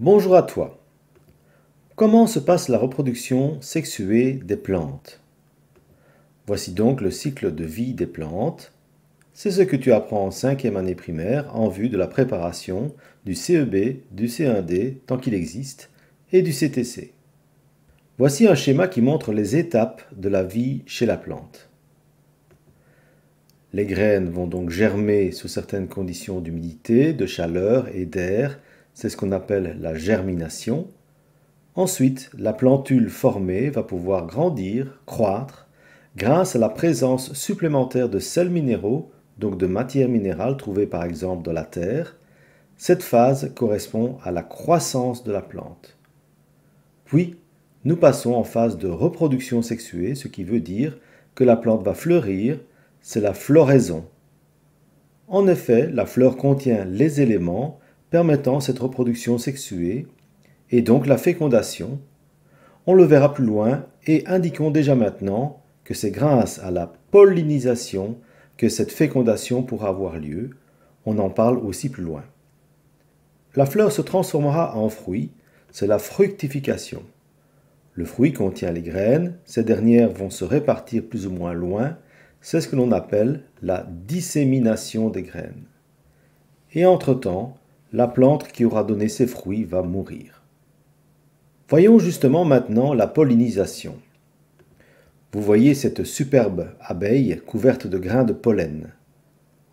Bonjour à toi. Comment se passe la reproduction sexuée des plantes? Voici donc le cycle de vie des plantes. C'est ce que tu apprends en cinquième année primaire en vue de la préparation du CEB, du C1D tant qu'il existe, et du CTC. Voici un schéma qui montre les étapes de la vie chez la plante. Les graines vont donc germer sous certaines conditions d'humidité, de chaleur et d'air. C'est ce qu'on appelle la germination. Ensuite, la plantule formée va pouvoir grandir, croître, grâce à la présence supplémentaire de sels minéraux, donc de matières minérales trouvées par exemple dans la terre. Cette phase correspond à la croissance de la plante. Puis, nous passons en phase de reproduction sexuée, ce qui veut dire que la plante va fleurir, c'est la floraison. En effet, la fleur contient les éléments permettant cette reproduction sexuée, et donc la fécondation. On le verra plus loin, et indiquons déjà maintenant que c'est grâce à la pollinisation que cette fécondation pourra avoir lieu. On en parle aussi plus loin. La fleur se transformera en fruit, c'est la fructification. Le fruit contient les graines, ces dernières vont se répartir plus ou moins loin, c'est ce que l'on appelle la dissémination des graines. Et entre-temps, la plante qui aura donné ses fruits va mourir. Voyons justement maintenant la pollinisation. Vous voyez cette superbe abeille couverte de grains de pollen.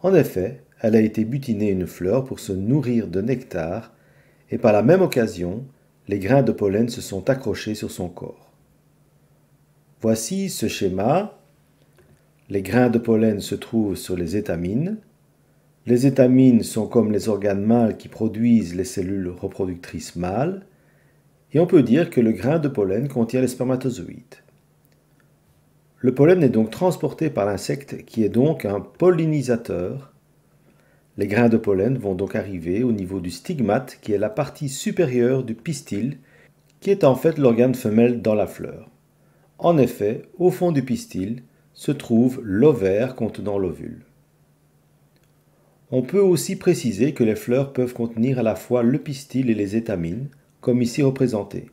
En effet, elle a été butinée une fleur pour se nourrir de nectar, et par la même occasion, les grains de pollen se sont accrochés sur son corps. Voici ce schéma. Les grains de pollen se trouvent sur les étamines. Les étamines sont comme les organes mâles qui produisent les cellules reproductrices mâles. Et on peut dire que le grain de pollen contient les spermatozoïdes. Le pollen est donc transporté par l'insecte qui est donc un pollinisateur les grains de pollen vont donc arriver au niveau du stigmate, qui est la partie supérieure du pistil, qui est en fait l'organe femelle dans la fleur. En effet, au fond du pistil se trouve l'ovaire contenant l'ovule. On peut aussi préciser que les fleurs peuvent contenir à la fois le pistil et les étamines, comme ici représenté.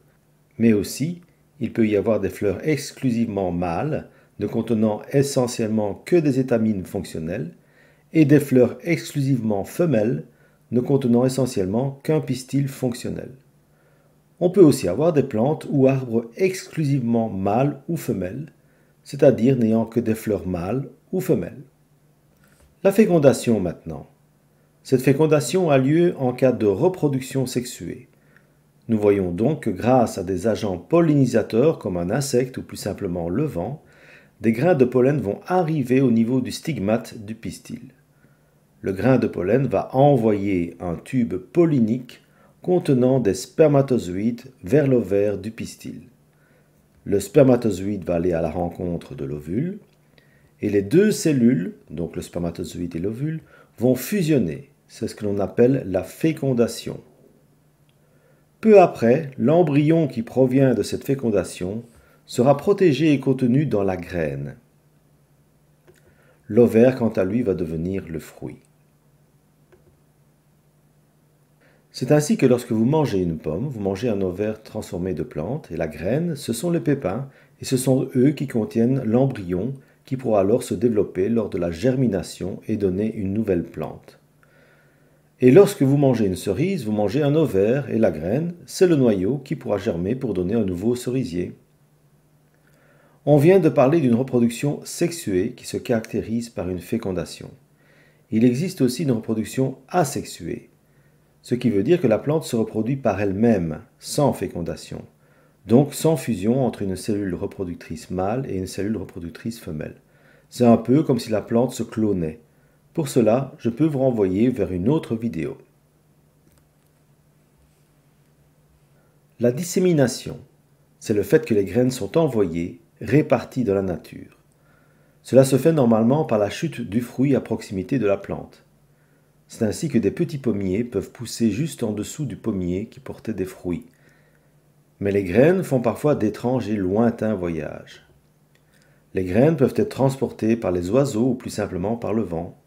Mais aussi, il peut y avoir des fleurs exclusivement mâles, ne contenant essentiellement que des étamines fonctionnelles, et des fleurs exclusivement femelles ne contenant essentiellement qu'un pistil fonctionnel. On peut aussi avoir des plantes ou arbres exclusivement mâles ou femelles, c'est-à-dire n'ayant que des fleurs mâles ou femelles. La fécondation maintenant. Cette fécondation a lieu en cas de reproduction sexuée. Nous voyons donc que grâce à des agents pollinisateurs comme un insecte ou plus simplement le vent, des grains de pollen vont arriver au niveau du stigmate du pistil le grain de pollen va envoyer un tube pollinique contenant des spermatozoïdes vers l'ovaire du pistil. Le spermatozoïde va aller à la rencontre de l'ovule et les deux cellules, donc le spermatozoïde et l'ovule, vont fusionner. C'est ce que l'on appelle la fécondation. Peu après, l'embryon qui provient de cette fécondation sera protégé et contenu dans la graine. L'ovaire, quant à lui, va devenir le fruit. C'est ainsi que lorsque vous mangez une pomme, vous mangez un ovaire transformé de plantes, et la graine, ce sont les pépins, et ce sont eux qui contiennent l'embryon qui pourra alors se développer lors de la germination et donner une nouvelle plante. Et lorsque vous mangez une cerise, vous mangez un ovaire, et la graine, c'est le noyau qui pourra germer pour donner un nouveau cerisier. On vient de parler d'une reproduction sexuée qui se caractérise par une fécondation. Il existe aussi une reproduction asexuée, ce qui veut dire que la plante se reproduit par elle-même, sans fécondation, donc sans fusion entre une cellule reproductrice mâle et une cellule reproductrice femelle. C'est un peu comme si la plante se clonait. Pour cela, je peux vous renvoyer vers une autre vidéo. La dissémination, c'est le fait que les graines sont envoyées, réparties dans la nature. Cela se fait normalement par la chute du fruit à proximité de la plante. C'est ainsi que des petits pommiers peuvent pousser juste en dessous du pommier qui portait des fruits. Mais les graines font parfois d'étranges et lointains voyages. Les graines peuvent être transportées par les oiseaux ou plus simplement par le vent.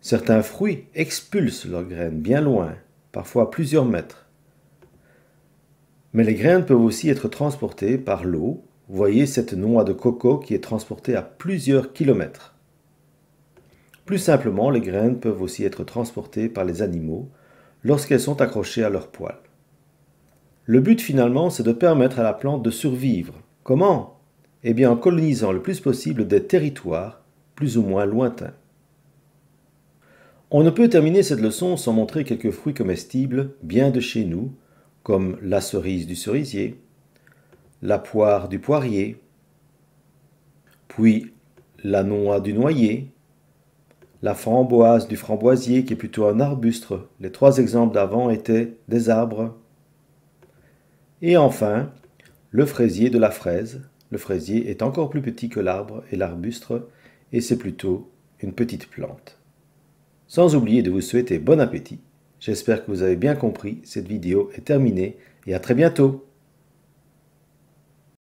Certains fruits expulsent leurs graines bien loin, parfois plusieurs mètres. Mais les graines peuvent aussi être transportées par l'eau. Voyez cette noix de coco qui est transportée à plusieurs kilomètres. Plus simplement, les graines peuvent aussi être transportées par les animaux lorsqu'elles sont accrochées à leurs poils. Le but finalement, c'est de permettre à la plante de survivre. Comment? Eh bien en colonisant le plus possible des territoires plus ou moins lointains. On ne peut terminer cette leçon sans montrer quelques fruits comestibles bien de chez nous, comme la cerise du cerisier, la poire du poirier, puis la noix du noyer, la framboise du framboisier qui est plutôt un arbuste. Les trois exemples d'avant étaient des arbres. Et enfin, le fraisier de la fraise. Le fraisier est encore plus petit que l'arbre et l'arbuste et c'est plutôt une petite plante. Sans oublier de vous souhaiter bon appétit. J'espère que vous avez bien compris, cette vidéo est terminée et à très bientôt